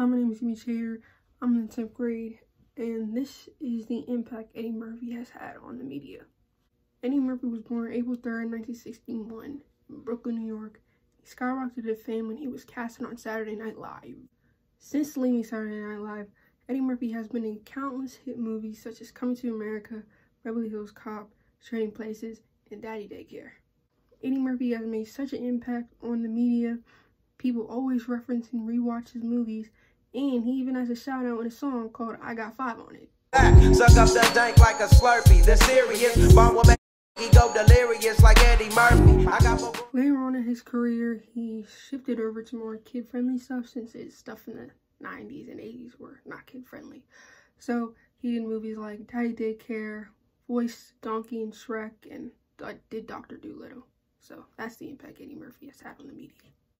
Hi, my name is Jimmy Chaytor. I'm in 10th grade, and this is the impact Eddie Murphy has had on the media. Eddie Murphy was born April 3rd, 1961, in Brooklyn, New York. He skyrocketed to fame when he was casted on Saturday Night Live. Since leaving Saturday Night Live, Eddie Murphy has been in countless hit movies such as Coming to America, Beverly Hills Cop, Trading Places, and Daddy Daycare. Eddie Murphy has made such an impact on the media. People always reference and rewatch his movies, and he even has a shout out in a song called I Got Five on it. Suck up the dank like a slurpee, the serious bomb will make he delirious like Eddie Murphy. Later on in his career, he shifted over to more kid-friendly stuff since his stuff in the 90s and 80s were not kid-friendly. So he did movies like Daddy Daycare, Voice, Donkey, and Shrek, and uh, did Dr. Dolittle. So that's the impact Eddie Murphy has had on the media.